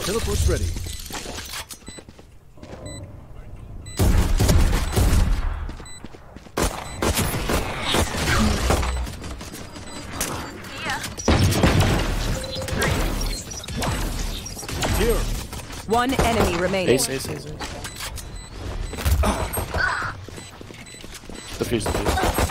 Teleport's ready. Here. One enemy remaining. Ace, ace, ace, ace. Defuse, defuse.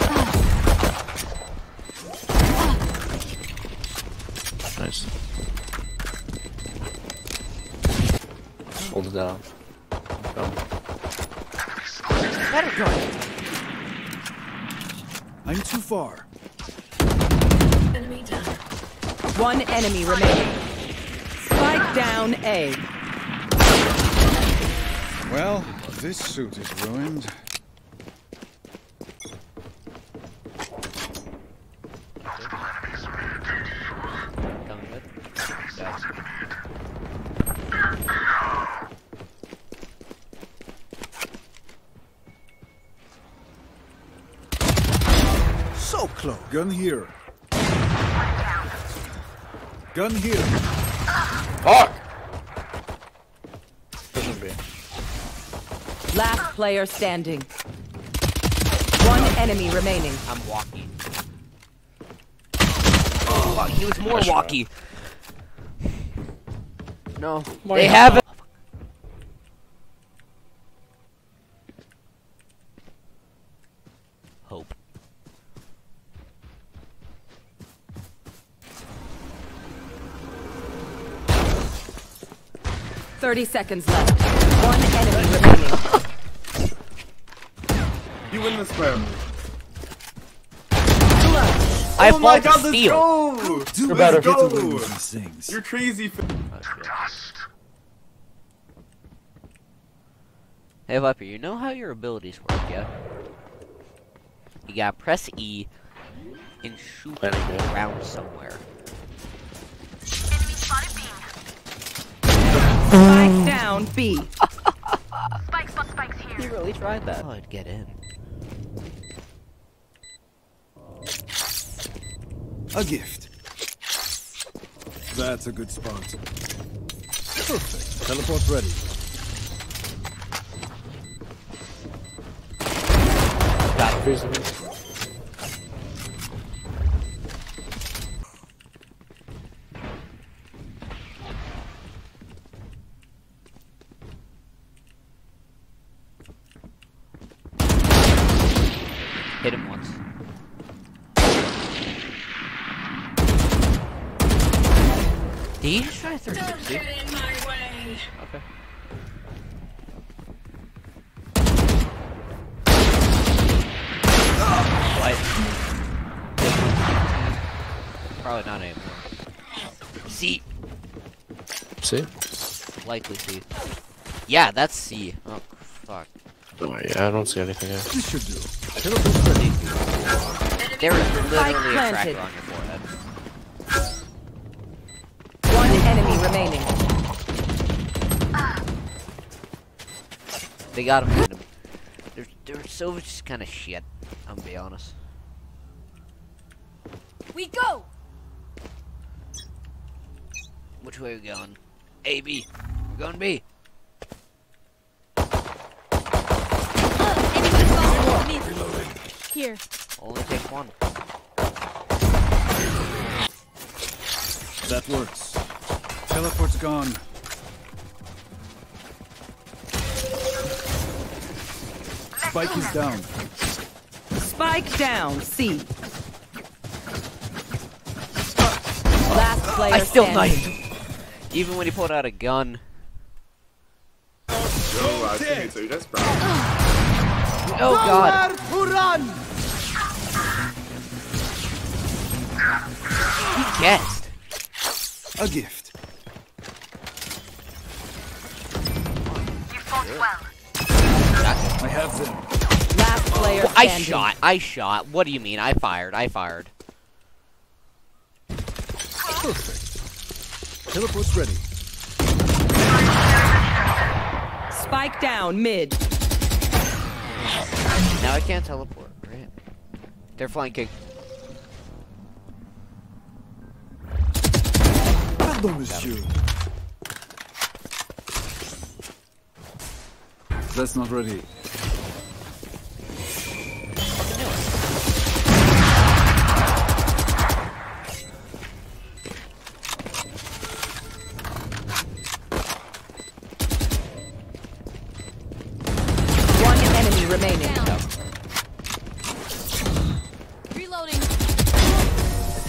Hold it down. Um, I'm too far. One enemy remaining. Spike down A. Well, this suit is ruined. So. Gun here. Gun here. Fuck! Doesn't be. Last player standing. One enemy remaining. I'm walkie. Oh, fuck, he was more Nice try. walkie. No, Why they not? have 30 seconds left. One enemy remaining. You win this round. I oh my god, let's go! You're better. Go. Things. You're crazy. Hey Viper, you know how your abilities work, yeah? You gotta press E and shoot around somewhere. Around somewhere. Spike down B. He really tried that. Oh, I'd get in. A gift. That's a good spot. Perfect. Teleport ready. Defuse, defuse. Did he just try 360? Okay. What? Probably not anymore. C. See? Likely C. Yeah, that's C. Oh, fuck. Oh, yeah, I don't see anything yet. This should do. There is literally a planted. tracker on your forehead. One enemy remaining. They got him. Him. They're, they're so just kind of shit. I'm gonna be honest. We go. Which way are we going? A, B. We're going B. Here. Only take one. That works. Teleport's gone. Spike is down. Spike down C. Last player I still standing. knifed. Even when he pulled out a gun. Yo, I think so. That's bad. Oh god. He guessed. A gift. I have them. Last player I shot. I shot. What do you mean? I fired. I fired. Perfect. Teleport's ready. Spike down mid. Now I can't teleport. Great. They're flanking. Pardon, monsieur. That's not ready. Fucking knew it. One enemy remaining. Reloading.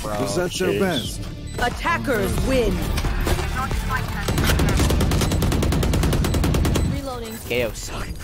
Bro. Was that their jeez. best? Attackers win. KO sucked.